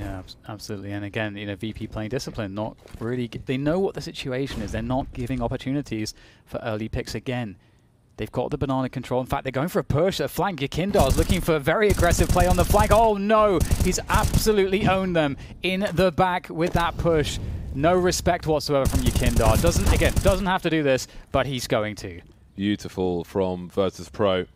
Yeah, absolutely. And again, you know, VP playing discipline, not really. They know what the situation is. They're not giving opportunities for early picks again. They've got the banana control. In fact, they're going for a push. A flank. is looking for a very aggressive play on the flank. Oh no, he's absolutely owned them in the back with that push. No respect whatsoever from YEKINDAR. Doesn't again doesn't have to do this, but he's going to. Beautiful from Virtus Pro.